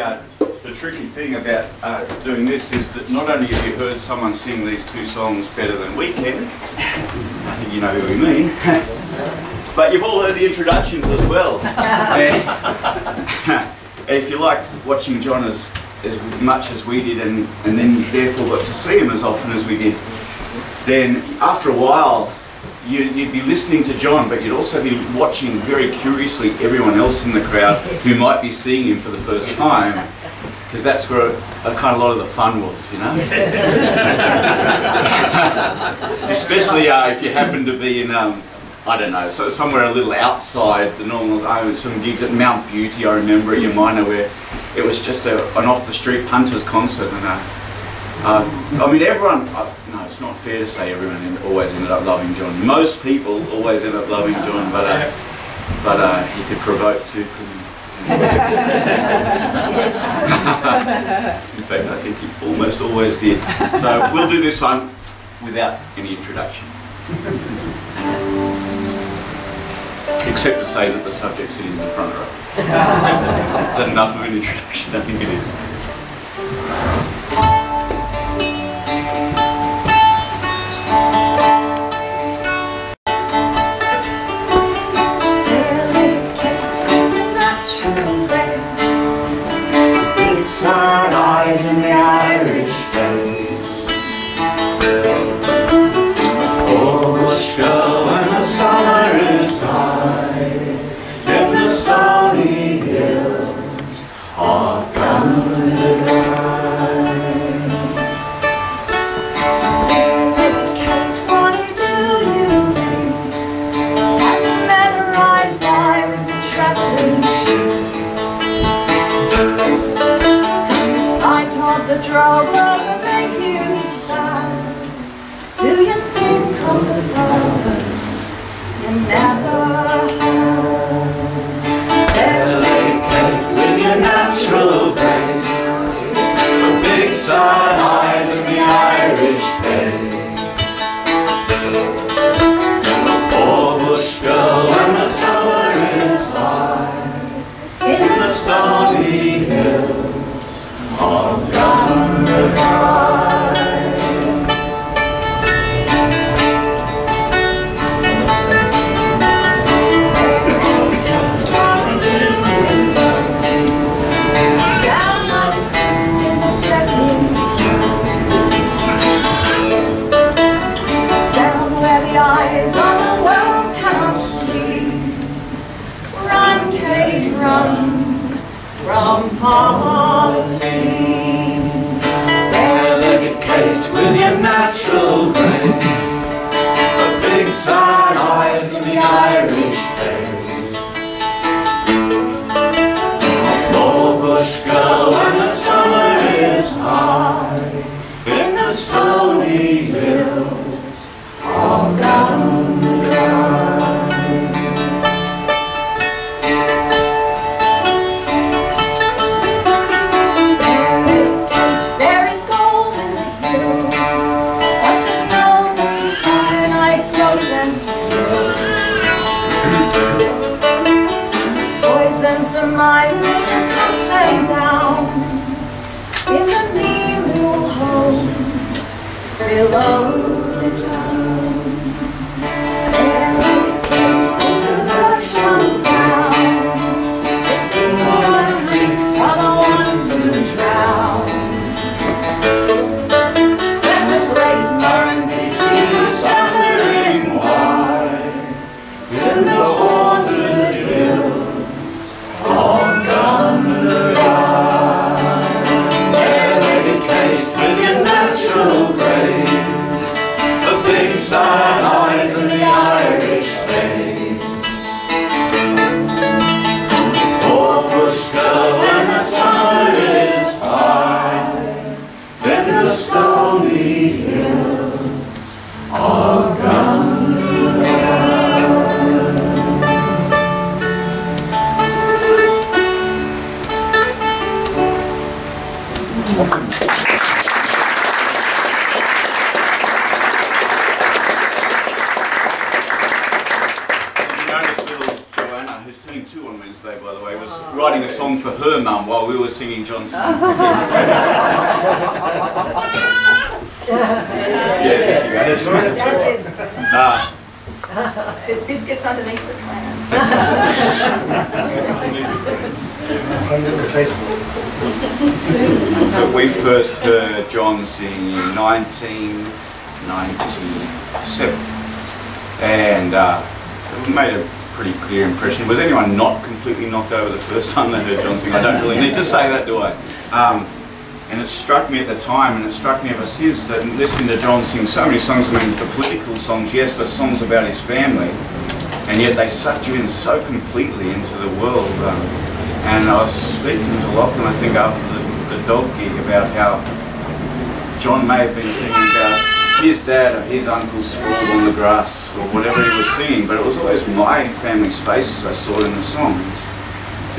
Uh, the tricky thing about uh, doing this is that not only have you heard someone sing these two songs better than we can, I think you know who we mean, but you've all heard the introductions as well. and, if you liked watching John as, as much as we did and, and then therefore got to see him as often as we did, then after a while you, would be listening to John, but you'd also be watching very curiously everyone else in the crowd who might be seeing him for the first time, because that's where a, a, kind of lot of the fun was, you know. Especially uh, if you happen to be in, um, I don't know, so somewhere a little outside the normal. I some gigs at Mount Beauty, I remember at Umina, where it was just a, an off the street punters concert, and. Uh, um, I mean, everyone, uh, it's not fair to say everyone always ended up loving John. Most people always end up loving John, but uh, but uh, he could provoke too, couldn't? In fact, I think he almost always did. So we'll do this one without any introduction. Except to say that the subject's sitting in the front row. Is that enough of an introduction? I think it is. alone. Mum while we were singing John's song. yeah, there she goes. There's, there's biscuits underneath the plan. but we first heard John sing in 1997, and uh, it made a pretty clear impression. Was anyone not completely knocked over the first time they heard John sing? I don't really need to say that, do I? Um, and it struck me at the time, and it struck me ever since, that listening to John sing so many songs, I mean, the political songs, yes, but songs about his family, and yet they sucked you in so completely into the world. Um, and I was speaking to Lachlan, I think, after the, the dog gig about how John may have been singing about his dad or his uncle sprawled on the grass or whatever he was singing, but it was always my family's faces I saw in the songs.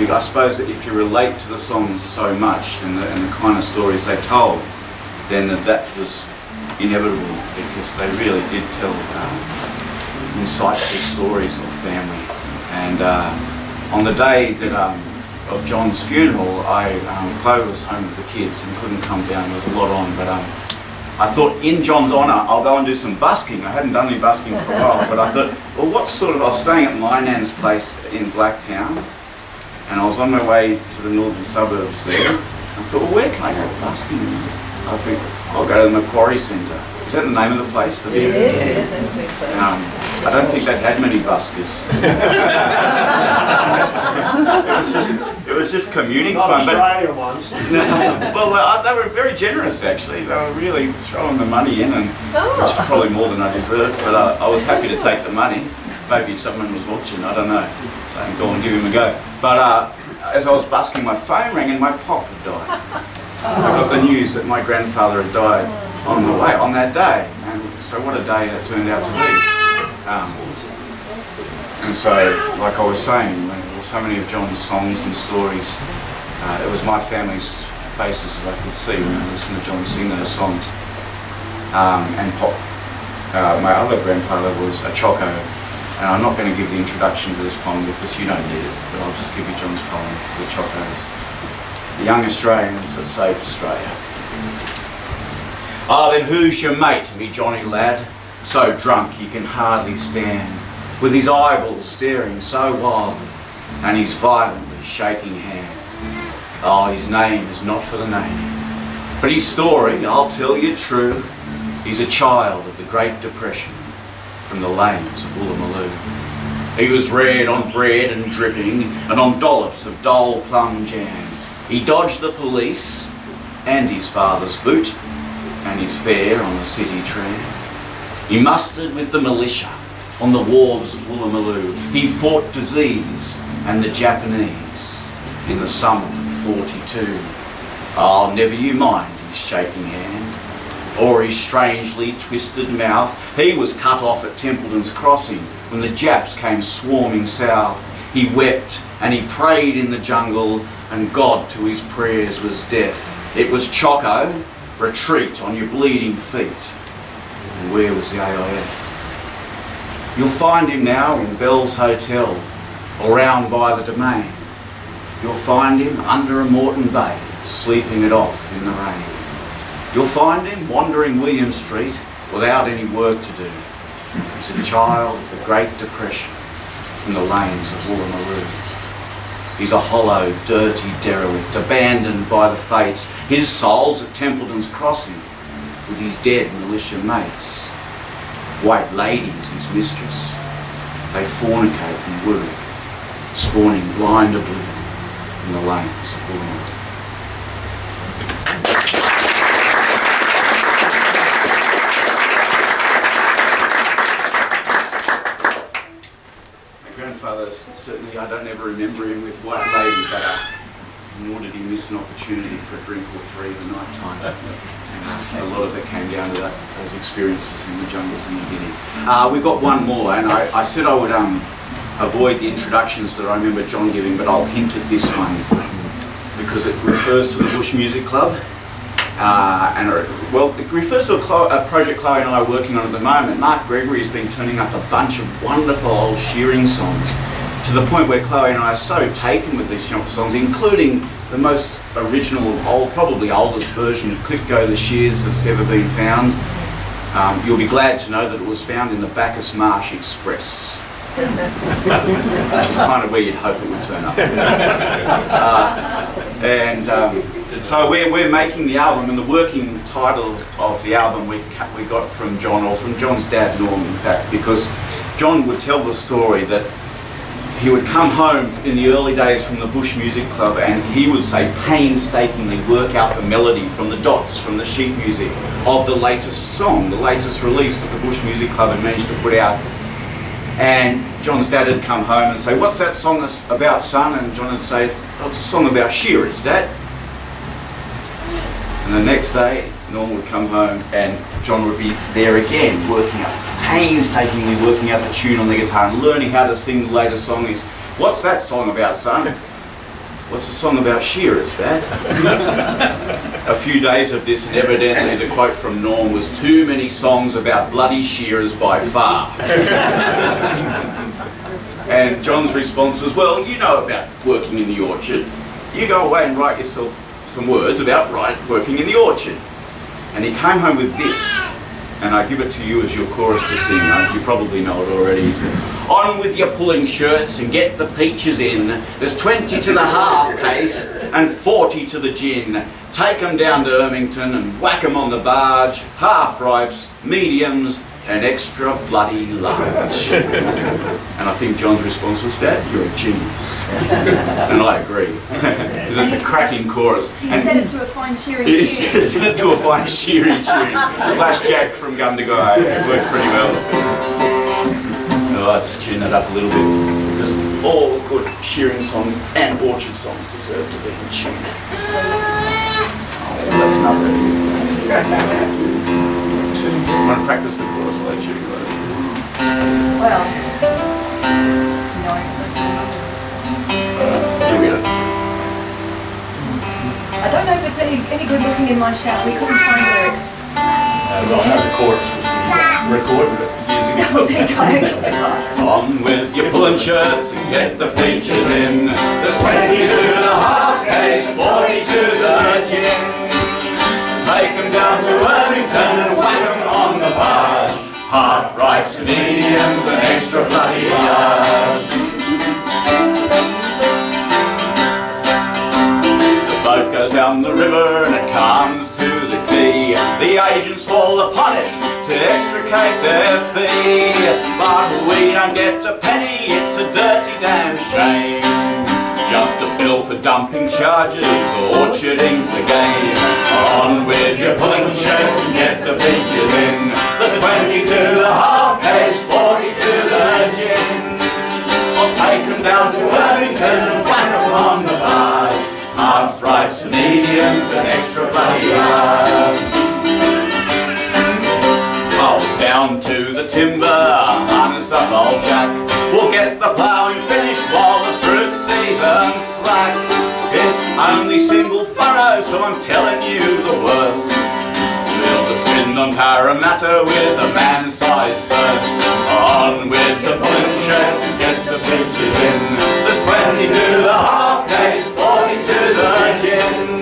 I suppose that if you relate to the songs so much and the, and the kind of stories they told, then that, that was inevitable because they really did tell um, insightful stories of family. And uh, on the day that um, of John's funeral, I um, Chloe was home with the kids and couldn't come down. There was a lot on, but um, I thought in John's honour, I'll go and do some busking. I hadn't done any busking for a while, but I thought, well, what sort of? I was staying at my nan's place in Blacktown, and I was on my way to the northern suburbs there. I thought, well, where can I go busking? I think I'll go to the Macquarie Centre. Is that the name of the place? The um, I don't think they had many buskers. it, was just, it was just commuting Not time. But Australian ones. well, uh, they were very generous actually. They were really throwing the money in, and which is probably more than I deserved. But uh, I was happy to take the money. Maybe someone was watching. I don't know. Saying, "Go and give him a go." But uh, as I was busking, my phone rang, and my pop had died. I got the news that my grandfather had died on the way on that day, and so what a day that turned out to be. Um, and so, like I was saying, when there were so many of John's songs and stories, uh, it was my family's faces that I could see when I listened to John sing those songs. Um, and Pop, uh, my other grandfather was a Choco, and I'm not going to give the introduction to this poem because you don't need it, but I'll just give you John's poem, The Chocos. The young Australians that saved Australia. Ah, then who's your mate, me Johnny lad? So drunk he can hardly stand, with his eyeballs staring so wild, and he's violently shaking hands. Oh, his name is not for the name, but his story, I'll tell you true, he's a child of the Great Depression, from the lanes of Woolloomooloo. He was reared on bread and dripping, and on dollops of dole plum jam. He dodged the police, and his father's boot, and his fare on the city tram. He mustered with the militia on the wharves of Woolloomooloo. He fought disease and the Japanese in the summer of 42. Oh, never you mind his shaking hand or his strangely twisted mouth. He was cut off at Templeton's Crossing when the Japs came swarming south. He wept and he prayed in the jungle and God to his prayers was deaf. It was Choco, retreat on your bleeding feet. And where was the AIF? You'll find him now in Bell's Hotel or round by the Domain. You'll find him under a Moreton Bay, sleeping it off in the rain. You'll find him wandering William Street without any work to do. He's a child of the Great Depression in the lanes of Woolloomooloo. He's a hollow, dirty derelict, abandoned by the fates. His soul's at Templeton's Crossing with his dead militia mates. White ladies, his mistress. They fornicate and woo, spawning blinder blue in the lanes of Woolloomooloo. My grandfather, certainly I don't ever remember him with white lady, but uh, nor did he miss an opportunity for a drink or three the night time. A lot of it came down to that, those experiences in the jungles in New Guinea. Uh, we've got one more, and I, I said I would um, avoid the introductions that I remember John giving, but I'll hint at this one because it refers to the Bush Music Club. Uh, and it, well, it refers to a, a project Chloe and I are working on at the moment. Mark Gregory has been turning up a bunch of wonderful old shearing songs, to the point where Chloe and I are so taken with these songs, including the most original, old, probably oldest version of Click Go the Shears that's ever been found. Um, you'll be glad to know that it was found in the Bacchus Marsh Express. Is kind of where you'd hope it would turn up. Uh, and um, so we're, we're making the album, and the working title of the album we, we got from John, or from John's dad, Norm, in fact, because John would tell the story that he would come home in the early days from the Bush Music Club and he would say painstakingly work out the melody from the dots, from the sheet music of the latest song, the latest release that the Bush Music Club had managed to put out. And John's dad would come home and say, what's that song about, son? And John would say, oh, it's a song about shearers, dad. And the next day, Norm would come home and John would be there again, working out, painstakingly working out the tune on the guitar and learning how to sing the latest song. Is what's that song about, son? What's the song about shearers, Dad? a few days of this, and evidently the quote from Norm was too many songs about bloody shearers by far. and John's response was, well, you know about working in the orchard. You go away and write yourself some words about right working in the orchard. And he came home with this, and I give it to you as your chorus to sing. Uh, you probably know it already. He said, On with your pulling shirts and get the peaches in. There's 20 to the half case and 40 to the gin. Take 'em down to Ermington and whack 'em on the barge. Half ripes, mediums, and extra bloody large. and I think John's response was, Dad, you're a genius. and I agree. Because it's a cracking chorus. He and said it to a fine shearing tune. He said it to a fine shearing tune. Flash Jack from Gundagai. It works pretty well. I just tune that up a little bit. because all good shearing songs and orchard songs deserve to be in tune. Oh, that's nothing. I want to practice the chorus while I shooting Well, no, it. I don't know if it's any, any good looking in my shout. We couldn't find lyrics. Uh, we don't have the chorus. Recorded it. On with your pulling shirts and get the peaches in. There's 20 to the half case, 40 to the gin. Take them down to Ermington and whack them on the barge. Half ripes, mediums, and extra bloody their fee. But we don't get a penny, it's a dirty damn shame. Just a bill for dumping charges, orcharding's the game. On with your pulling shirts and get the peaches in. So I'm telling you the worst. We'll descend on Parramatta with a man-sized first. On with the pulling and get the peaches in. There's plenty to the half case, 40 to the gin.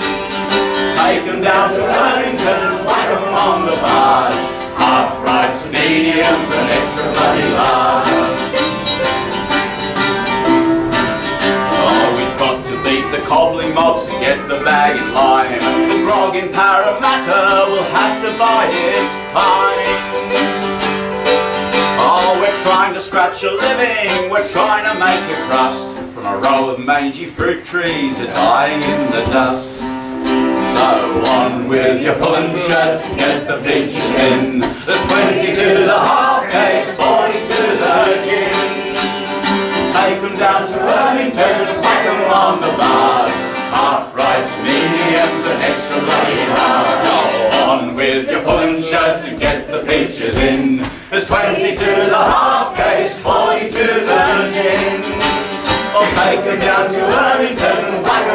Take them down to Ermington and whack them on the barge. Half rights, mediums and extra bloody large. Bag in line. The grog in Parramatta will have to bide its time. Oh, we're trying to scratch a living, we're trying to make a crust from a row of mangy fruit trees that die in the dust. So on with your pulling shirts get the peaches in. There's 20 to the half case, 40 to the gin. Take them down to Ermington and whack them on the barge half rights, mediums, and extra bloody hard. Go on with your pulling shirts and get the peaches in. There's 20 to the half case, 40 to the gin. Or take them down to Ermington and whack